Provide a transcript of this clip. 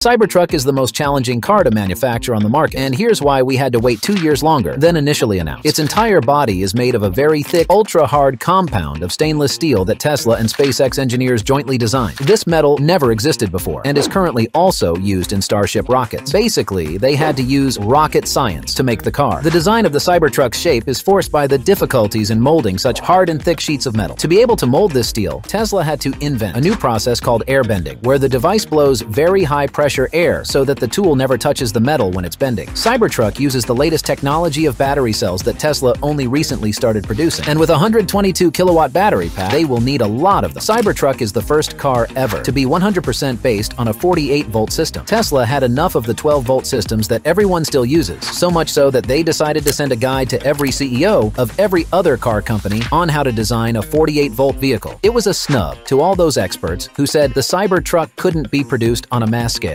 Cybertruck is the most challenging car to manufacture on the market, and here's why we had to wait two years longer than initially announced. Its entire body is made of a very thick, ultra-hard compound of stainless steel that Tesla and SpaceX engineers jointly designed. This metal never existed before, and is currently also used in Starship rockets. Basically, they had to use rocket science to make the car. The design of the Cybertruck's shape is forced by the difficulties in molding such hard and thick sheets of metal. To be able to mold this steel, Tesla had to invent a new process called air bending, where the device blows very high pressure pressure air so that the tool never touches the metal when it's bending. Cybertruck uses the latest technology of battery cells that Tesla only recently started producing. And with a 122 kilowatt battery pack, they will need a lot of them. Cybertruck is the first car ever to be 100% based on a 48 volt system. Tesla had enough of the 12 volt systems that everyone still uses, so much so that they decided to send a guide to every CEO of every other car company on how to design a 48 volt vehicle. It was a snub to all those experts who said the Cybertruck couldn't be produced on a mass scale.